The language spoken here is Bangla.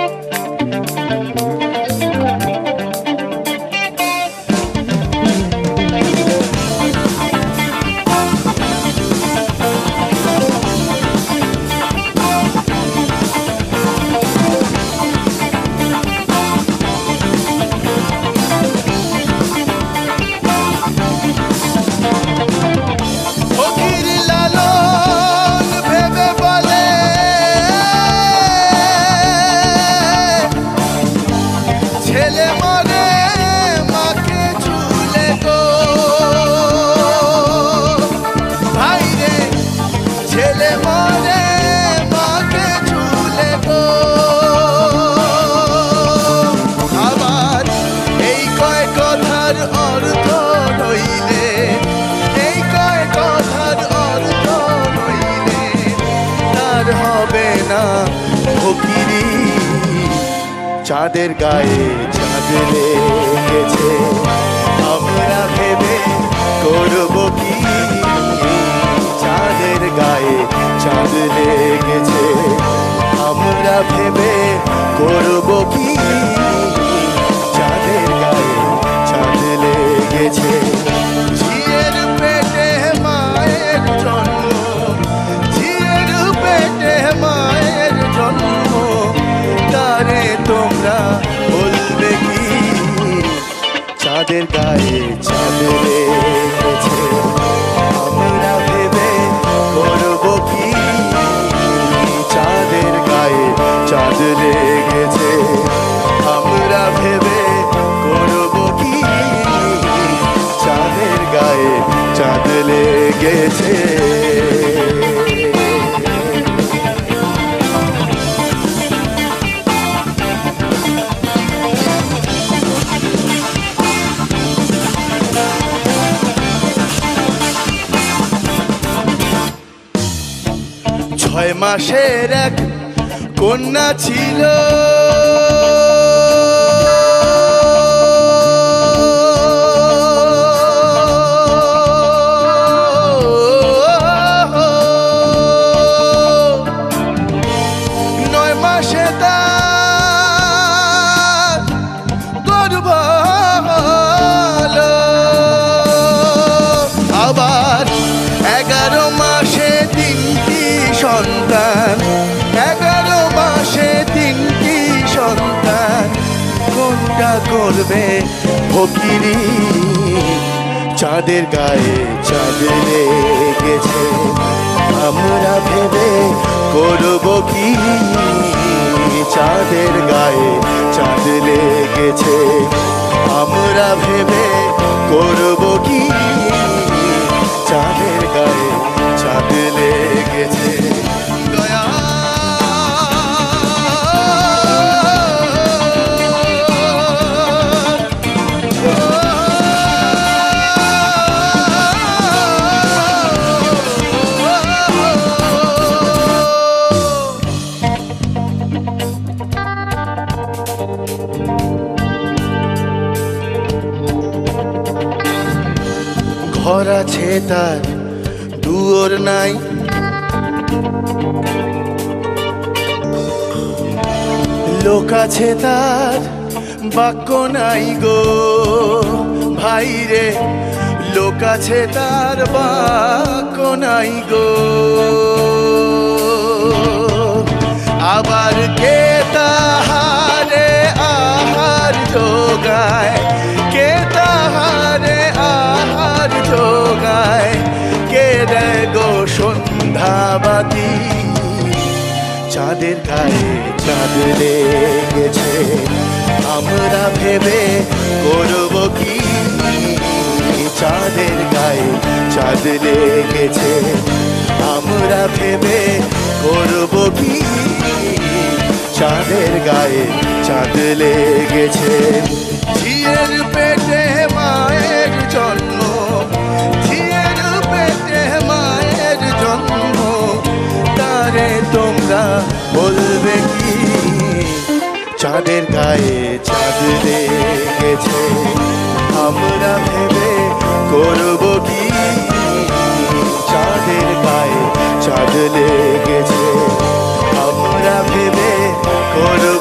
ফকির হবে না ফকিরি। চাঁদের গায়ে চাঁদ লেগেছে আমরা ভেবে চাঁদের গায়ে চাঁদ লেগেছে। আমরা ভেবে করব কি? গায়ে চাঁদ লেগেছে আমরা ভেবে করব কি? চাঁদের গায়ে চাঁদ রেখেছে। আমরা ভেবে করব কি? চাঁদের গায়ে চাঁদ লেগেছে। ছয় মাসের এক কন্যা ছিল। সন্তান। এগারো মাসে তিনটি সন্তান। কোনটা করবে ফকিরি? চাঁদের গায়ে চাঁদ লেগেছে। আমরা ভেবে করব কি? চাঁদের গায়ে চাঁদ লেগেছে। আমরা ভেবে করব কি? ঘর আছে তার, দুয়োর নাই। লোক আছে তার, বাক্য নাই গো। ভাই রে, লোক আছে তার, বাক্য নাই গো। চাঁদের গায়ে চাঁদ লেগেছে। আমরা ভেবে করব কি? চাঁদের গায়ে চাঁদ লেগেছে। আমরা ভেবে করব কি? চাঁদের গায়ে চাঁদ লেগেছে। বলবে কি? চাঁদের গায়ে চাঁদ লেগেছে। আমরা ভেবে করব কি? চাঁদের গায়ে চাঁদ লেগেছে। আমরা ভেবে করব